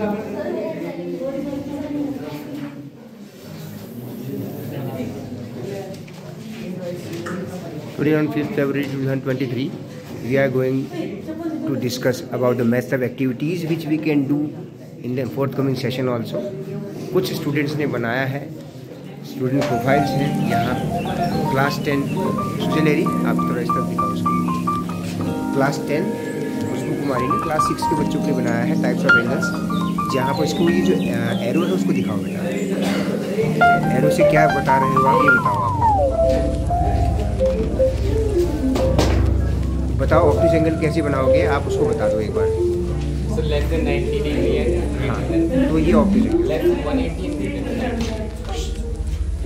Today on 5th February 2023, we are going to discuss about the math of activities which we can do in the forthcoming session also. कुछ students ने बनाया है student profiles हैं यहाँ class ten सुजलेरी आप थोड़ा इस तरफ़ दिखाओ उसको क्लास टेन खुशबू कुमारी ने क्लास सिक्स के बच्चों के लिए बनाया है टाइप्स ऑफ़ एंगल्स जहाँ पर इसको ये जो एरो है उसको दिखाओ बेटा। एरो से क्या बता रहे हो आप ये बताओ आप। बताओ ऑप्टिस एंगल कैसे बनाओगे आप उसको बता दो एक बार। So less than 90 degree and हाँ तो ये obtuse angle less than 180 90.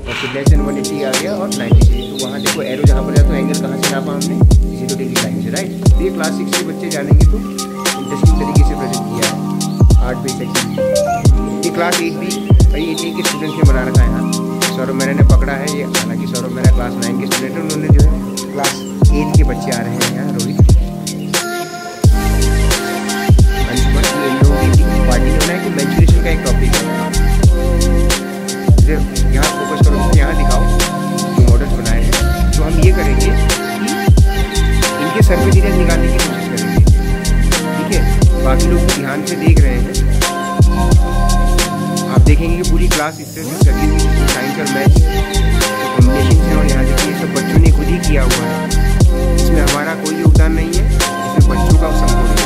Okay less than one eighty आ गया और नाइन्टी डिग्री तो वहाँ देखो एरो जहाँ पर तो एंगल कहाँ से नापा हमने? ज़ीरो डिग्री लाइन से राइट तो ये क्लास सिक्स के बच्चे जानेंगे तो इंटरेस्टिंग तरीके है आर्ट बेस सेक्शन ये क्लास एट भी भाई एट के स्टूडेंट्स ने बना रखा है यहाँ सौरभ मेरा ने पकड़ा है, ये हालाँकि सौरभ मेरा क्लास नाइन के स्टूडेंट है, उन्होंने जो है क्लास एट के बच्चे आ रहे हैं यहाँ रोहित। पार्टी होना है कि मेंचुरेशन का एक टॉपिक है। यहाँ फोकस करो यहाँ दिखाओ, जो मॉडल्स बनाए हैं। तो हम ये करेंगे कि इनके सर्फेस एरिया निकालने की कोशिश है बाकी लोग भी ध्यान से देख रहे हैं। आप देखेंगे कि पूरी क्लास इससे सजी हुई साइंस और मैथ कॉम्बिनेशन है और यहाँ देखिए सब बच्चों ने खुद ही किया हुआ है। इसमें हमारा कोई योगदान नहीं है, इसमें बच्चों का संपूर्ण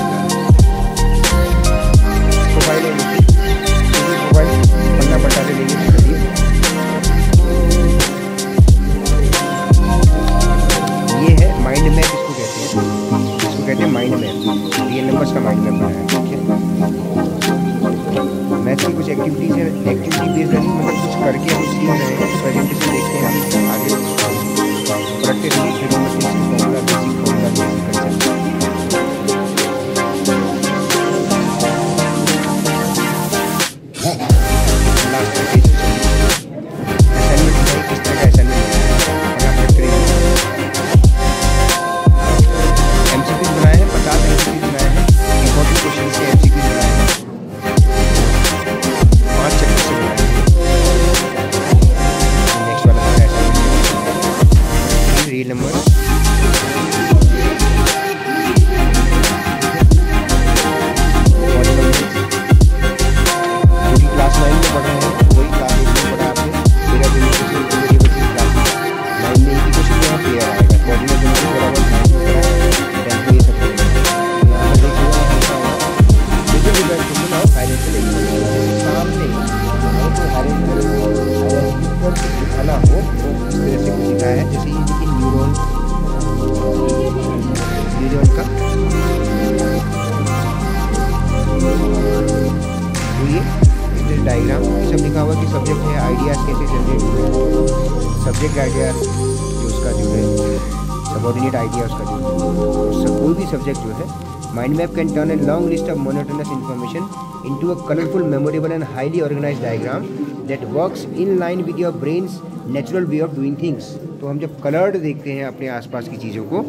सबॉर्डिनेट आइडिया उसका जो है। कोई भी सब्जेक्ट जो है mind map can turn a long list of monotonous information into a colorful, memorable and highly organized diagram that works in line with your brain's natural way of doing things. तो हम जब coloured देखते हैं अपने आसपास की चीज़ों को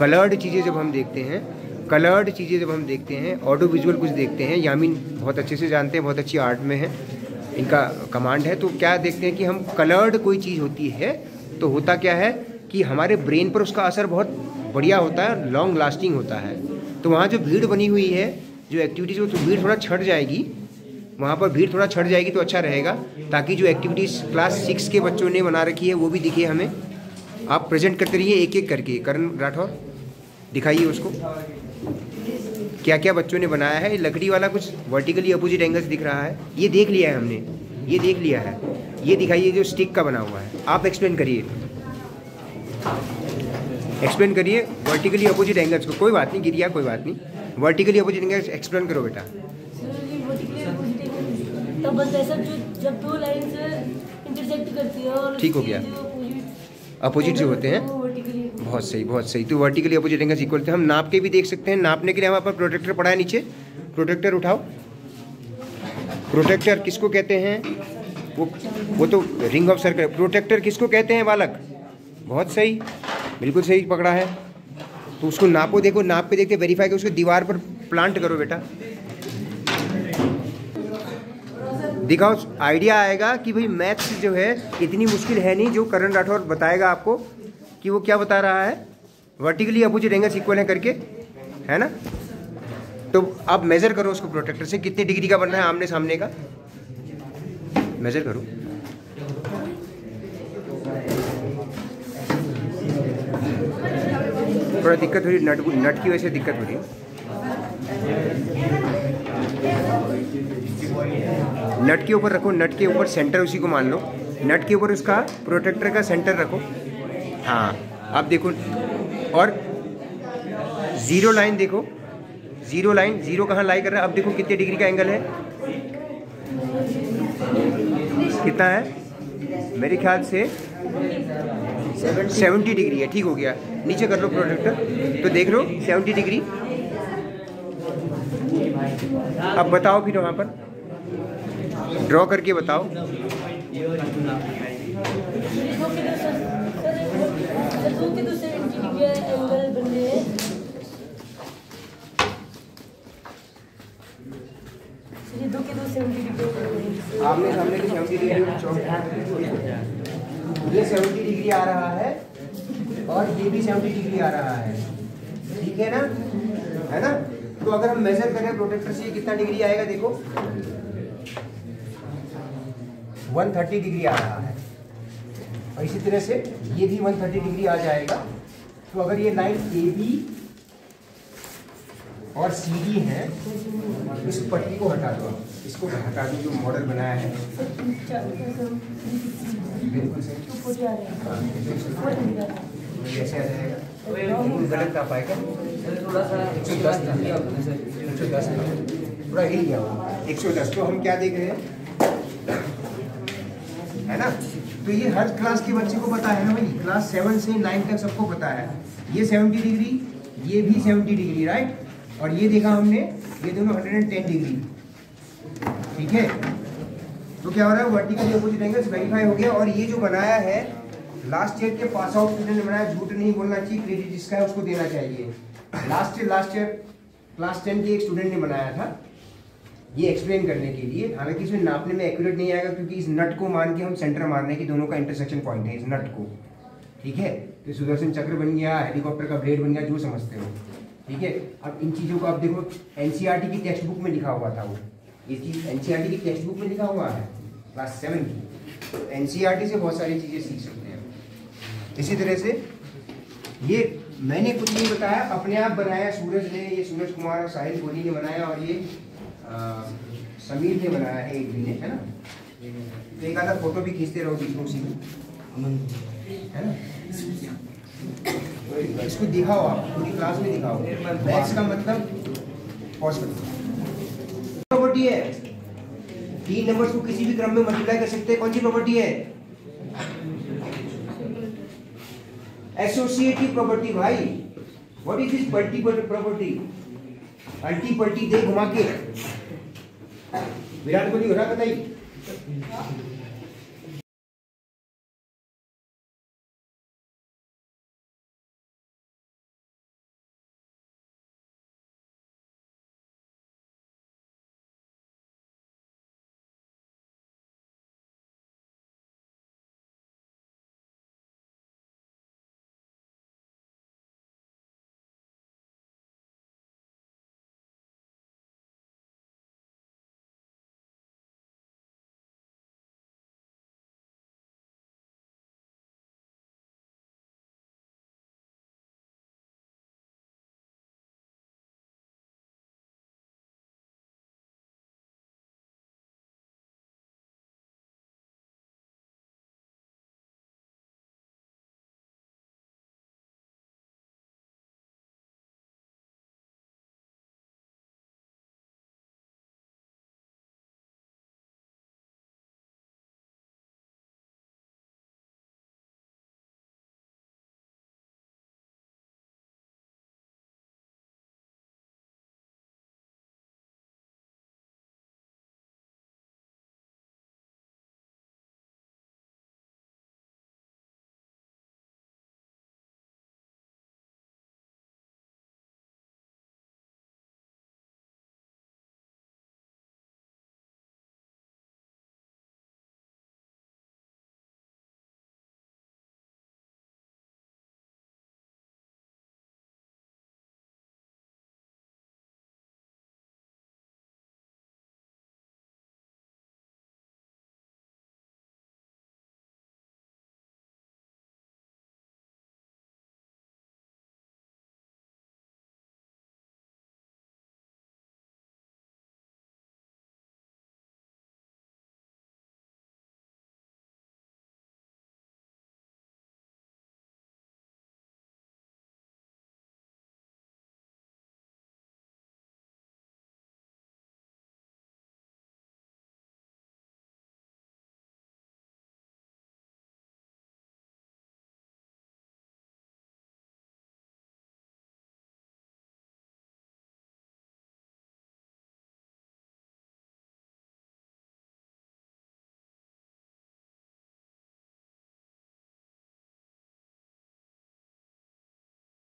कलर्ड चीज़ें जब हम देखते हैं कलर्ड चीज़ें जब हम देखते हैं ऑडियो विजुअल कुछ देखते हैं यामिन बहुत अच्छे से जानते हैं, बहुत अच्छी आर्ट में है, इनका कमांड है तो क्या देखते हैं कि हम कलर्ड कोई चीज़ होती है तो होता क्या है? कि हमारे ब्रेन पर उसका असर बहुत बढ़िया होता है लॉन्ग लास्टिंग होता है। तो वहाँ जो भीड़ बनी हुई है, जो एक्टिविटीज़ तो भीड़ थोड़ा छट जाएगी। वहाँ पर भीड़ थोड़ा छट जाएगी तो अच्छा रहेगा, ताकि जो एक्टिविटीज़ क्लास सिक्स के बच्चों ने बना रखी है, वो भी दिखे हमें। आप प्रेजेंट करते रहिए एक एक करके। करण राठौर, दिखाइए उसको। क्या क्या बच्चों ने बनाया है? लकड़ी वाला कुछ वर्टिकली अपोजिट एंगल्स दिख रहा है। ये देख लिया है हमने। ये देख लिया है। ये दिखाइए जो स्टिक का बना हुआ है। आप एक्सप्लेन करिए। एक्सप्लेन करिए वर्टिकली अपोजिट एंगल्स को। कोई बात नहीं गिरिया कोई बात नहीं। वर्टिकली अपोजिट एंगल्स एक्सप्लेन करो बेटा। है ठीक हो गया। अपोजिट जो होते हैं। बहुत सही बहुत सही। तो वर्टिकली अपोजिट एंगल्स इक्वल थे हम नाप के भी देख सकते हैं। नापने के लिए हमारे पास प्रोटेक्टर पड़ा है नीचे। प्रोटेक्टर उठाओ। प्रोटेक्टर किसको कहते हैं? वो वो तो रिंग ऑफ़ सर्कल प्रोटेक्टर किसको कहते हैं? बालक। बहुत सही। बिल्कुल सही पकड़ा है। तो उसको नापो, देखो, नाप के देखते वेरीफाई करो, उसको दीवार पर प्लांट करो बेटा। दिखाओ आइडिया आएगा कि भाई मैथ्स जो है, इतनी मुश्किल है नहीं जो करण राठौर बताएगा आपको, कि वो क्या बता रहा है। वर्टिकली अपोजिट एंगल्स इक्वल है करके, है ना? तो आप मेजर करो उसको प्रोटेक्टर से, कितनी डिग्री का बनना है आमने सामने का। मेजर करो। थोड़ा दिक्कत हो रही नट नट की वजह से दिक्कत हो रही नट के ऊपर रखो, नट के ऊपर सेंटर उसी को मान लो। नट के ऊपर उसका प्रोटेक्टर का सेंटर रखो। हाँ अब देखो, और ज़ीरो लाइन देखो। ज़ीरो लाइन, ज़ीरो कहाँ लाई कर रहा है? अब देखो कितने डिग्री का एंगल है। कितना है? मेरे ख्याल से सेवेंटी डिग्री है, ठीक हो गया। नीचे कर लो प्रोटेक्टर तो देख लो, सेवेंटी डिग्री। अब बताओ फिर वहाँ पर। ड्रॉ करके बताओ। आमने सामने की सेवेंटी डिग्री ये सेवेंटी डिग्री आ रहा है और ये भी सेवेंटी डिग्री आ रहा है। ठीक है ना? है ना? तो अगर हम मेजर करें प्रोटेक्टर से कितना डिग्री आएगा देखो। 130 डिग्री आ रहा है। और इसी तरह से ये भी 130 डिग्री आ जाएगा। तो अगर ये लाइन ए बी और सी डी है इस पट्टी को हटा दो इसको हटा दो जो मॉडल बनाया है। बिल्कुल। कैसे आ जाएगा? गलत आ पाएगा एक सौ दस एक सौ दस पूरा हिल गया एक सौ दस। तो हम क्या देख रहे हैं? है ना? तो ये हर क्लास के बच्चे को पता है ना भाई। क्लास सेवन से नाइन तक सबको पता है। ये सेवेंटी डिग्री ये भी सेवेंटी डिग्री राइट और ये देखा हमने, ये दोनों हंड्रेड एंड टेन डिग्री ठीक है? तो क्या हो रहा है वर्टिकल अपोजिट एंगल्स वेरीफाई हो गया और ये जो बनाया है लास्ट ईयर के पास आउट स्टूडेंट ने बनाया, झूठ नहीं बोलना चाहिए क्रेडिट जिसका है उसको देना चाहिए। Last year last year class ten के एक स्टूडेंट ने बनाया था। ये एक्सप्लेन करने के लिए, हालाँकि इसमें नापने में एक्यूरेट नहीं आएगा क्योंकि इस नट को मान के हम सेंटर मारने की दोनों का इंटरसेक्शन पॉइंट है, इस नट को। ठीक है? तो सुदर्शन चक्र बन गया हेलीकॉप्टर का ब्लेड बन गया, जो समझते हो। ठीक है? अब इन चीज़ों को आप देखो एनसीईआरटी की टेक्स्ट बुक में लिखा हुआ था वो। ये चीज़ एनसीईआरटी की टेक्स्ट बुक में लिखा हुआ है क्लास सेवन की। तो एनसीईआरटी से बहुत सारी चीज़ें सीख सकते हैं। इसी तरह से ये मैंने कुछ नहीं बताया अपने आप बनाया सूरज ने ये सूरज कुमार और साहिल कोहली ने बनाया और ये आ, समीर ने बनाया है एक दिन ने है ना? तो एक आधा फ़ोटो भी खींचते रहो बीच में। है ना? इसको दिखाओ आप, पूरी क्लास में दिखाओ। मैथ्स का मतलब प्रॉपर्टी है। तीन नंबर्स को किसी भी क्रम में मल्टीप्लाई कर सकते हैं। कौन सी प्रॉपर्टी है? एसोसिएटिव प्रॉपर्टी भाई। व्हाट इज़ दिस पल्टी प्रॉपर्टी अल्टी पल्टी दे घुमा के। विराट कोहली हो रहा बताइए।